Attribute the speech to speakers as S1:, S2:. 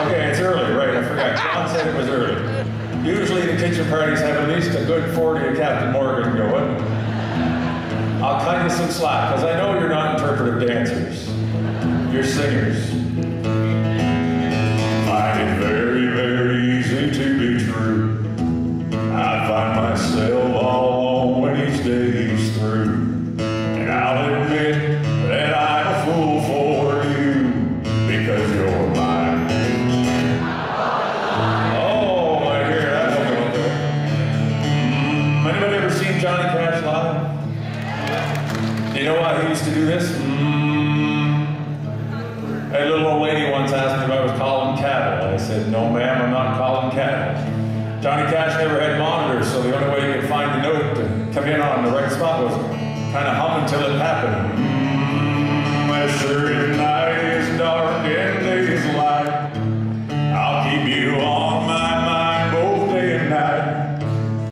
S1: Okay, it's early, right? I forgot. John said it was early. Usually the kitchen parties have at least a good 40 of Captain Morgan going. I'll cut you some slack, because I know you're not interpretive dancers. You're singers. Myself when each through. And I'll admit that I'm a fool for you because you're mine. Oh, I hear that. Mm, anybody ever seen Johnny Cash live? You know why he used to do this? Mm. A little old lady once asked me if I was calling cattle. And I said, no ma'am, I'm not calling cattle. Johnny Cash never had monitors, so the only way to on the right spot was kind of hum until it happened.